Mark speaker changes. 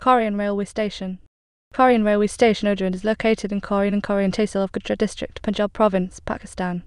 Speaker 1: Kharian Railway Station Kharian Railway Station Ujjain is located in Kharian and Kharian Tehsil of Gujrat district, Punjab province, Pakistan.